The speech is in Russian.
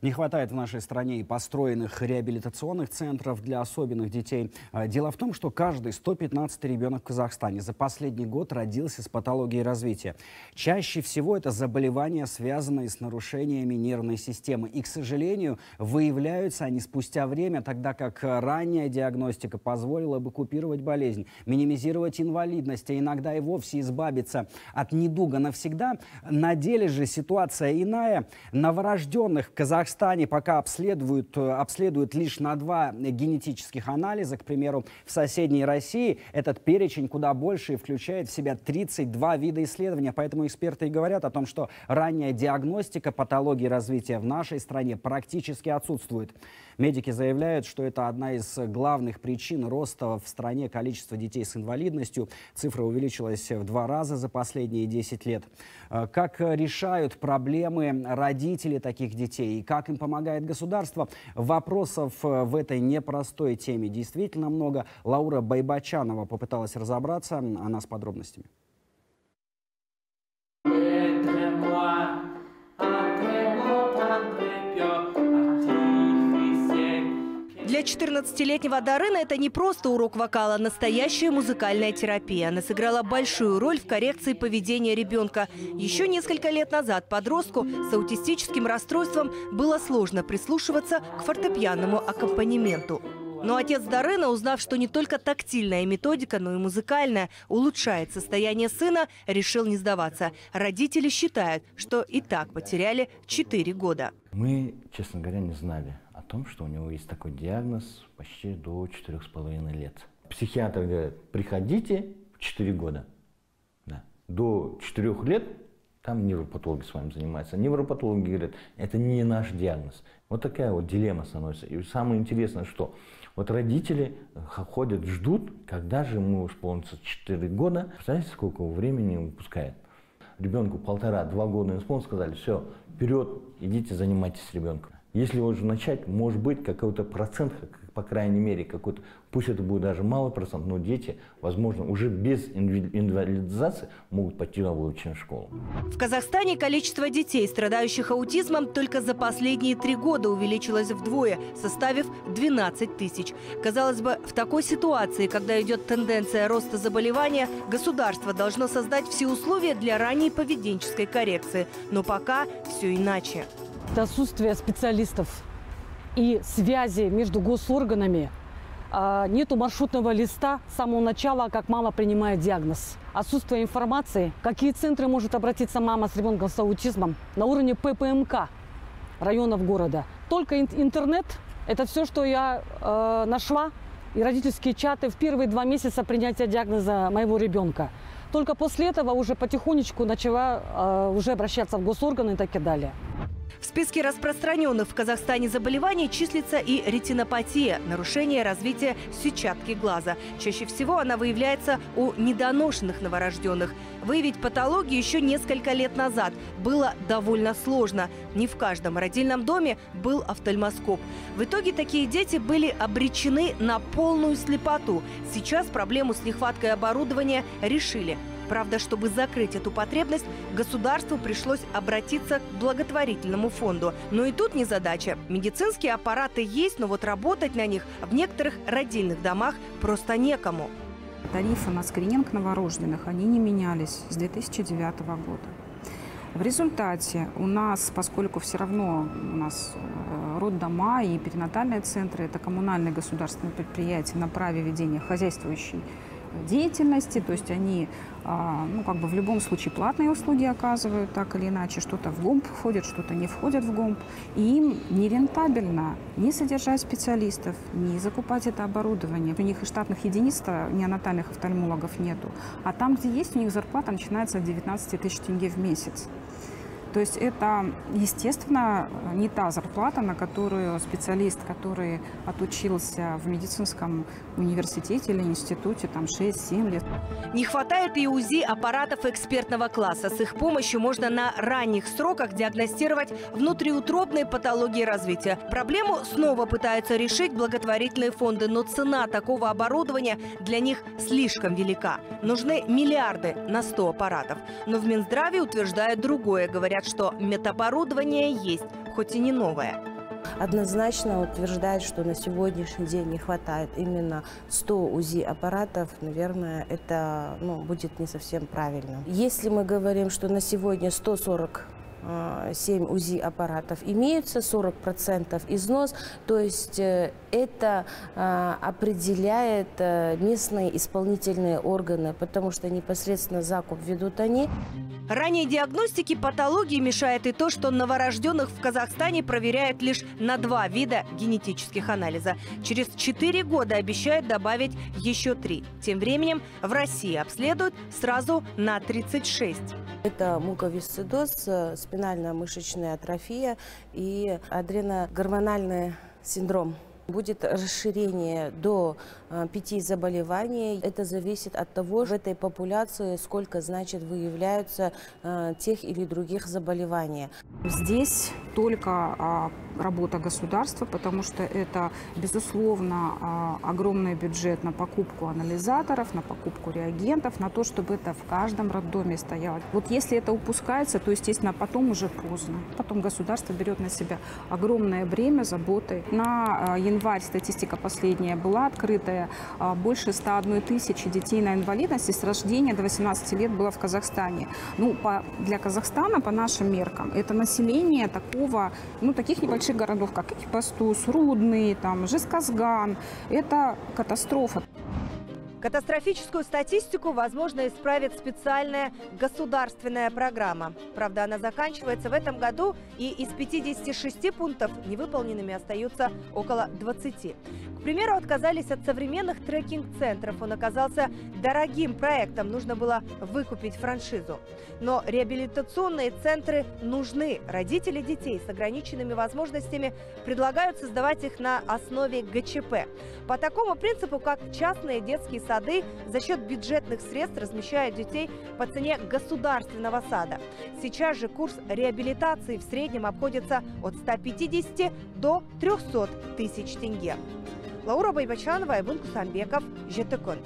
Не хватает в нашей стране и построенных реабилитационных центров для особенных детей. А, дело в том, что каждый 115 ребенок в Казахстане за последний год родился с патологией развития. Чаще всего это заболевания, связанные с нарушениями нервной системы. И, к сожалению, выявляются они спустя время, тогда как ранняя диагностика позволила бы купировать болезнь, минимизировать инвалидность, а иногда и вовсе избавиться от недуга навсегда. На деле же ситуация иная. Новорожденных в Казахстане Казахстане пока обследуют, э, обследуют лишь на два генетических анализа. К примеру, в соседней России этот перечень куда больше и включает в себя 32 вида исследования. Поэтому эксперты и говорят о том, что ранняя диагностика патологии развития в нашей стране практически отсутствует. Медики заявляют, что это одна из главных причин роста в стране количества детей с инвалидностью. Цифра увеличилась в два раза за последние 10 лет. Э, как решают проблемы родители таких детей и как им помогает государство? Вопросов э, в этой непростой теме действительно много. Лаура Байбачанова попыталась разобраться. Она с подробностями. Для 14-летнего Дарына это не просто урок вокала, а настоящая музыкальная терапия. Она сыграла большую роль в коррекции поведения ребенка. Еще несколько лет назад подростку с аутистическим расстройством было сложно прислушиваться к фортепианному аккомпанементу. Но отец Дарына, узнав, что не только тактильная методика, но и музыкальная улучшает состояние сына, решил не сдаваться. Родители считают, что и так потеряли 4 года. Мы, честно говоря, не знали том, что у него есть такой диагноз почти до четырех с половиной лет. Психиатр говорит, приходите в 4 года. Да. До 4 лет там невропатологи с вами занимаются. Невропатологи говорят, это не наш диагноз. Вот такая вот дилемма становится. И самое интересное, что вот родители ходят, ждут, когда же ему исполнится 4 года. Представляете, сколько времени выпускает? Ребенку полтора-два года исполнилось, сказали, все, вперед, идите, занимайтесь ребенком. Если уже начать, может быть, какой-то процент, по крайней мере, какой-то, пусть это будет даже малый процент, но дети, возможно, уже без инвалидизации могут пойти на выученную школу. В Казахстане количество детей, страдающих аутизмом, только за последние три года увеличилось вдвое, составив 12 тысяч. Казалось бы, в такой ситуации, когда идет тенденция роста заболевания, государство должно создать все условия для ранней поведенческой коррекции. Но пока все иначе. Это отсутствие специалистов и связи между госорганами. А, нету маршрутного листа с самого начала, как мама принимает диагноз. Отсутствие информации, какие центры может обратиться мама с ребенком с аутизмом на уровне ППМК районов города. Только интернет – это все, что я э, нашла. И родительские чаты в первые два месяца принятия диагноза моего ребенка. Только после этого уже потихонечку начала э, уже обращаться в госорганы и так и далее. В списке распространенных в Казахстане заболеваний числится и ретинопатия – нарушение развития сетчатки глаза. Чаще всего она выявляется у недоношенных новорожденных. Выявить патологию еще несколько лет назад было довольно сложно. Не в каждом родильном доме был офтальмоскоп. В итоге такие дети были обречены на полную слепоту. Сейчас проблему с нехваткой оборудования решили – Правда, чтобы закрыть эту потребность, государству пришлось обратиться к благотворительному фонду. Но и тут не задача. Медицинские аппараты есть, но вот работать на них в некоторых родильных домах просто некому. Тарифы на скрининг новорожденных, они не менялись с 2009 года. В результате у нас, поскольку все равно у нас э, роддома и перинатальные центры, это коммунальные государственные предприятия на праве ведения хозяйствующей деятельности, то есть они а, ну, как бы в любом случае платные услуги оказывают, так или иначе, что-то в ГОМП входит, что-то не входит в ГОМП, и им нерентабельно ни содержать специалистов, ни закупать это оборудование. У них и штатных единиц неонатальных офтальмологов нету, а там, где есть, у них зарплата начинается от 19 тысяч тенге в месяц. То есть это, естественно, не та зарплата, на которую специалист, который отучился в медицинском университете или институте там 6-7 лет. Не хватает и УЗИ аппаратов экспертного класса. С их помощью можно на ранних сроках диагностировать внутриутробные патологии развития. Проблему снова пытаются решить благотворительные фонды, но цена такого оборудования для них слишком велика. Нужны миллиарды на 100 аппаратов. Но в Минздраве утверждают другое, говорят, что медоборудование есть, хоть и не новое. Однозначно утверждает, что на сегодняшний день не хватает именно 100 УЗИ-аппаратов, наверное, это ну, будет не совсем правильно. Если мы говорим, что на сегодня 140 7 УЗИ-аппаратов имеются, 40% износ, то есть э, это э, определяет э, местные исполнительные органы, потому что непосредственно закуп ведут они. Ранее диагностике патологии мешает и то, что новорожденных в Казахстане проверяют лишь на два вида генетических анализа. Через 4 года обещают добавить еще три. Тем временем в России обследуют сразу на 36. Это муковисцидоз, э, спинальная мышечная атрофия и адреногормональный синдром. Будет расширение до э, пяти заболеваний. Это зависит от того, в этой популяции сколько, значит, выявляются э, тех или других заболеваний. Здесь только а, работа государства, потому что это, безусловно, а, огромный бюджет на покупку анализаторов, на покупку реагентов, на то, чтобы это в каждом роддоме стояло. Вот если это упускается, то, естественно, потом уже поздно. Потом государство берет на себя огромное бремя заботы. На а, январь статистика последняя была открытая. Больше 101 тысячи детей на инвалидности с рождения до 18 лет было в Казахстане. Ну, по, для Казахстана, по нашим меркам, это население такого, ну, таких небольших городов, как Экипастуз, Рудный, там, Жесказган. Это катастрофа. Катастрофическую статистику, возможно, исправит специальная государственная программа. Правда, она заканчивается в этом году, и из 56 пунктов невыполненными остаются около 20. К примеру, отказались от современных трекинг-центров. Он оказался дорогим проектом, нужно было выкупить франшизу. Но реабилитационные центры нужны. Родители детей с ограниченными возможностями предлагают создавать их на основе ГЧП. По такому принципу, как частные детские сады за счет бюджетных средств размещают детей по цене государственного сада. Сейчас же курс реабилитации в среднем обходится от 150 до 300 тысяч тенге. Лаура Байбачанова, Айбын Кусанбеков, жеті күн